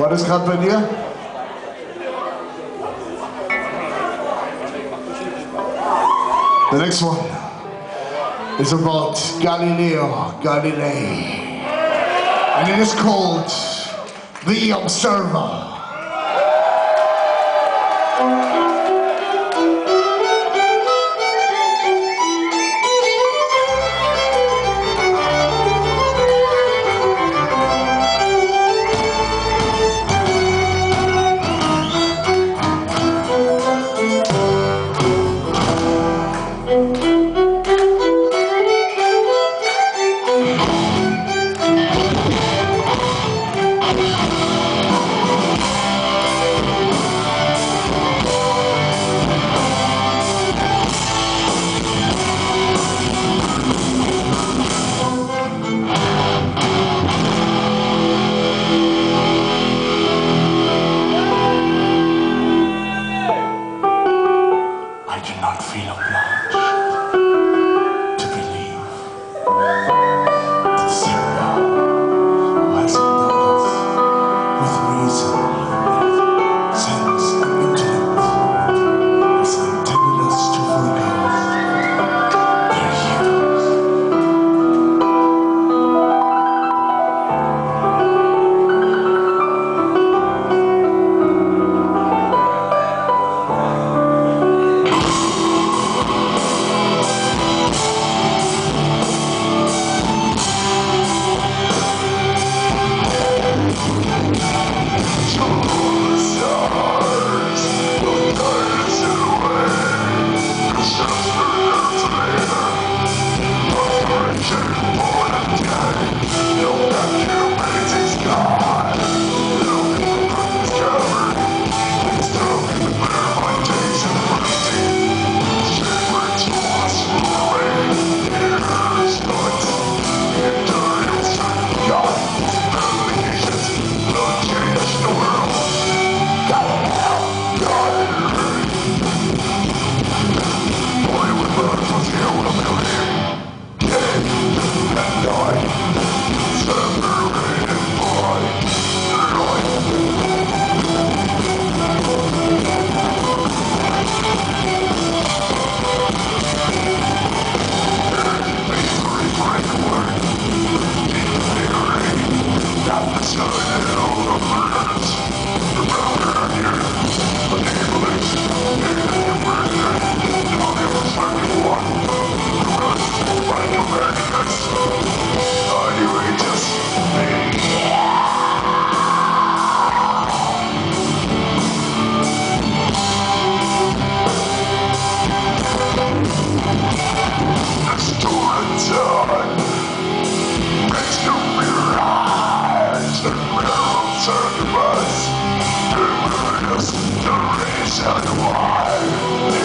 War das gerade bei dir? The next one is about Galileo Galilei. And it is called The Observer. Show. It's nothing at all, the murderers. The powder on here. Música